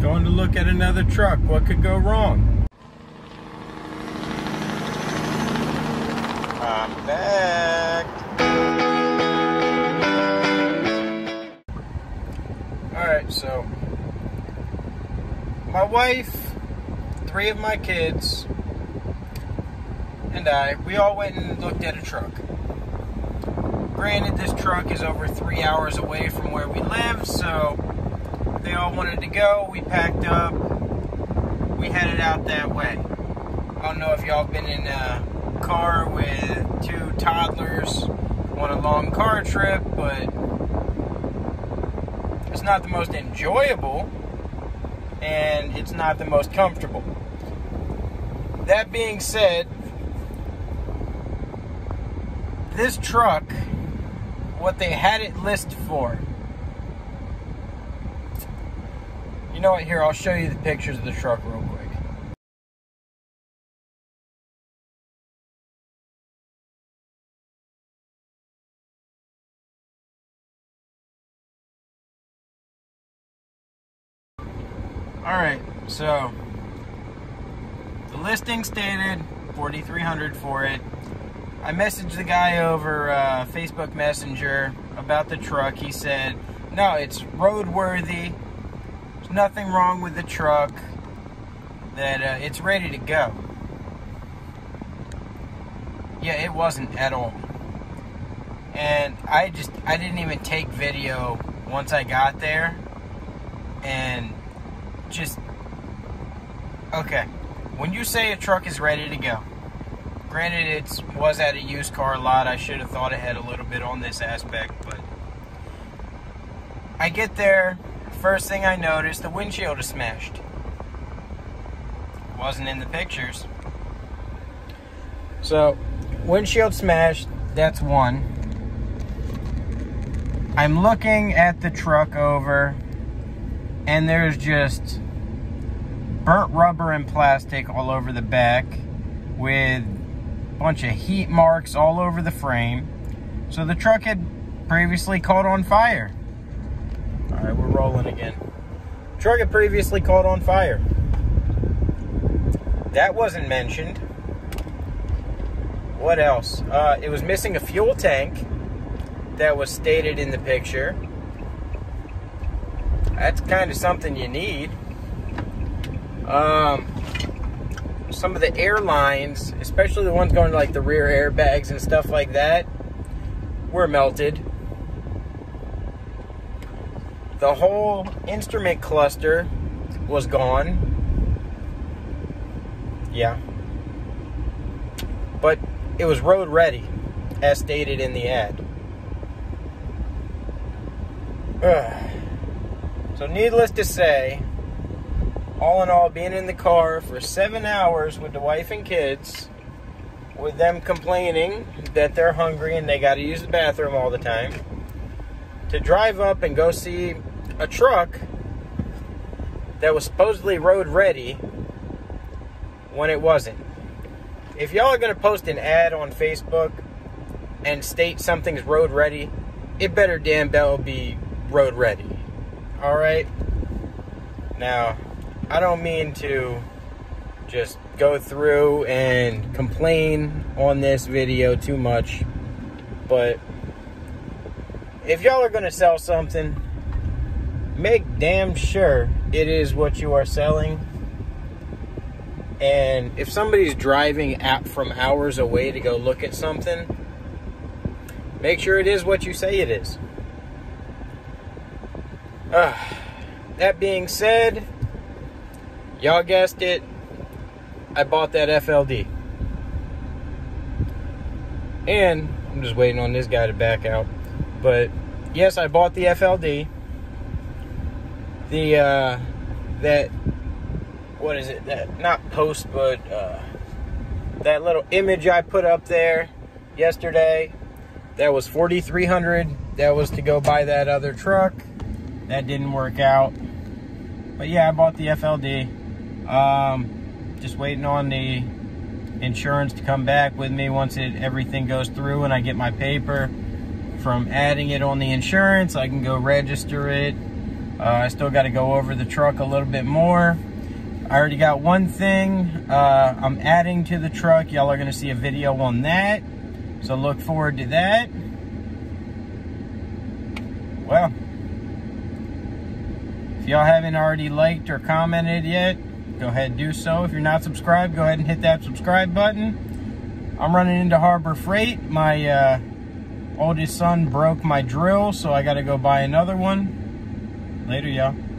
Going to look at another truck. What could go wrong? I'm back. Alright, so my wife, three of my kids, and I, we all went and looked at a truck. Granted, this truck is over three hours away from where we live, so they all wanted to go. We packed up. We headed out that way. I don't know if y'all been in a car with two toddlers on a long car trip, but it's not the most enjoyable and it's not the most comfortable. That being said, this truck, what they had it listed for, you know what, here, I'll show you the pictures of the truck real quick. Alright, so the listing stated 4300 for it. I messaged the guy over uh, Facebook Messenger about the truck. He said, no, it's roadworthy. Nothing wrong with the truck. That uh, it's ready to go. Yeah, it wasn't at all. And I just, I didn't even take video once I got there. And just, okay. When you say a truck is ready to go, Granted, it was at a used car lot. I should have thought ahead a little bit on this aspect, but I get there. First thing I noticed, the windshield is smashed. Wasn't in the pictures. So, windshield smashed. That's one. I'm looking at the truck over, and there's just burnt rubber and plastic all over the back with a bunch of heat marks all over the frame. So the truck had previously caught on fire. All right, we're rolling again. Truck had previously caught on fire. That wasn't mentioned. What else? Uh, it was missing a fuel tank that was stated in the picture. That's kind of something you need. Um, some of the airlines, especially the ones going to like the rear airbags and stuff like that, were melted. The whole instrument cluster was gone. Yeah. But it was road ready, as stated in the ad. Ugh. So, needless to say, all in all, being in the car for seven hours with the wife and kids, with them complaining that they're hungry and they got to use the bathroom all the time, to drive up and go see a truck that was supposedly road ready when it wasn't. If y'all are going to post an ad on Facebook and state something's road ready, it better damn well be road ready. All right? Now, I don't mean to just go through and complain on this video too much, but if y'all are going to sell something, make damn sure it is what you are selling. And if somebody's driving out from hours away to go look at something, make sure it is what you say it is. Uh, that being said, Y'all guessed it. I bought that FLD. And I'm just waiting on this guy to back out. But yes, I bought the FLD. The uh that what is it? That not post but uh that little image I put up there yesterday. That was 4300. That was to go buy that other truck. That didn't work out. But yeah, I bought the FLD. Um, just waiting on the insurance to come back with me once it everything goes through and I get my paper from adding it on the insurance. I can go register it Uh, I still got to go over the truck a little bit more. I already got one thing uh, I'm adding to the truck. Y'all are going to see a video on that. So look forward to that. Well, if y'all haven't already liked or commented yet, go ahead and do so. If you're not subscribed, go ahead and hit that subscribe button. I'm running into Harbor Freight. My uh, oldest son broke my drill, so I got to go buy another one. Later, y'all.